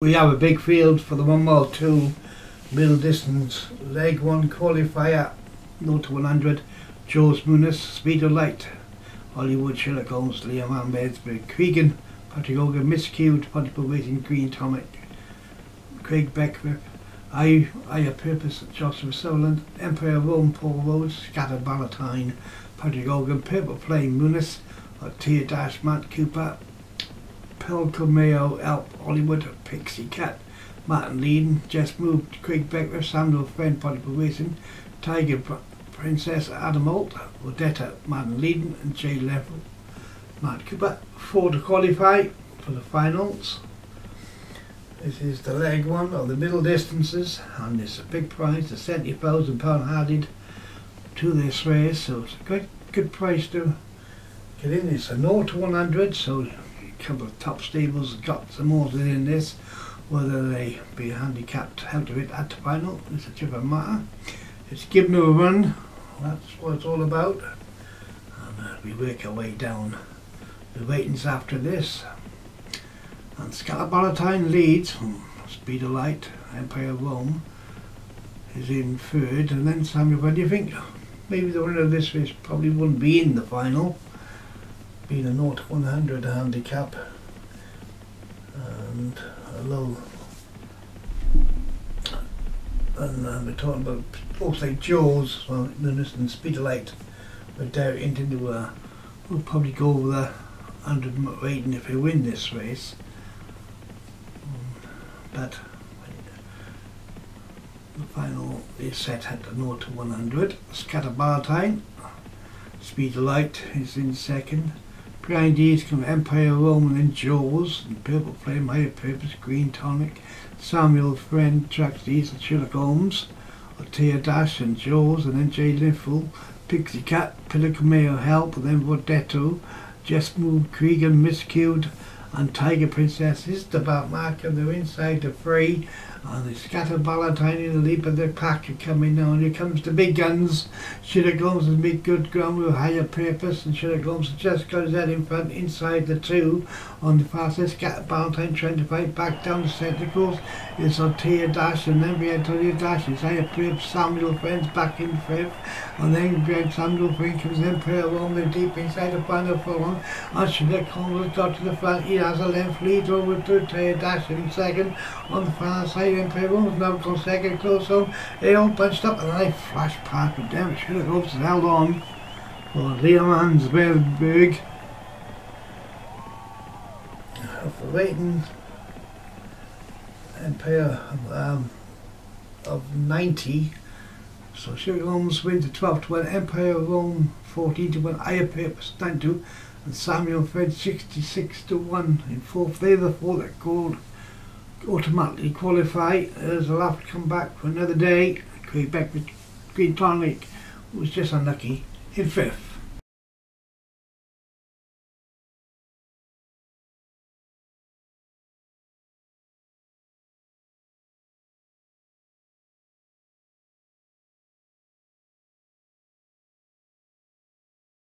We have a big field for the 1 mile 2 middle distance leg 1 qualifier 0 to 100 Joe's Muniz, Speed of Light. Hollywood, Sherlock Holmes, Liam Ahmedberg, Cregan, Patrick Hogan, Miscued, Pontypool Waiting, Green Tonic, Craig Beckwith, I, I A Purpose, Joshua Sutherland, Empire of Rome, Paul Rose, Scattered Valentine, Patrick Hogan, Purple Flame, Muniz, Tear Dash, Matt Cooper, Pelco Mayo, Alp, Hollywood, Pixie Cat, Martin Leeden, Jess Moved, Craig Becker, Samuel Friend, Polyper Racing, Tiger Princess, Adam Holt, Odetta, Martin Leeden, and Jay Level, Matt Cooper. Four to qualify for the finals. This is the leg one of the middle distances, and it's a big prize, the £70,000 added to this race, so it's a good, good price to get in. It's a 0 to 100, so couple of top stables got some orders in this. Whether they be handicapped out of it at the final it's a different matter. It's given a run, that's what it's all about. And uh, we work our way down the ratings after this. And Scalabalatine leads Speed of Light, Empire of Rome is in third, and then Samuel, what do you think? Maybe the winner of this race probably wouldn't be in the final being a 0 to 100 handicap and a low and uh, we're talking about folks like Joe's well and Speed of Light we're there into uh, we'll probably go over the 100 rating if we win this race. But the final is set at the 0 to 100 Scatterbartine Speed of Light is in second These come Empire Roman and Jaws and Purple Flame, Higher Purpose, Green Tonic, Samuel Friend, these and Sherlock Holmes, Altea Dash and Jaws and then Jay Liffle, Pixie Cat, Mayo Help, and then Vodetto, Just Moved, Cregan, Miscued, and Tiger Princess. Is the back mark, and they're inside the free. And they scatter Valentine in the leap of the pack. Are coming now and here comes the big guns. Sherlock Holmes has made good ground with higher purpose. And Sherlock Holmes just goes out in front inside the two on the fastest scatter Valentine trying to fight back down the centre course it's on Tia Dash and then behind Tia Dash is higher purpose Samuel Friends back in fifth and then behind Samuel Friends comes Empire along the deep inside the final furlong and Sherlock Holmes has got to the front he has a left lead over to Tia Dash in second on the far side in Peru, now gone second close on. They all bunched up and I flashed past with them. Should have hoped held on for Liam. For waiting Empire um, of 90. So Sherlock Holmes wins the 12 to 1, Empire of Rome 14 to 1, Higher Purpose 9 to and Samuel Friend 66 to 1 in fourth. They're the four that called automatically qualify as I'll have to come back for another day. Beckwith Green Tonic was just unlucky in fifth.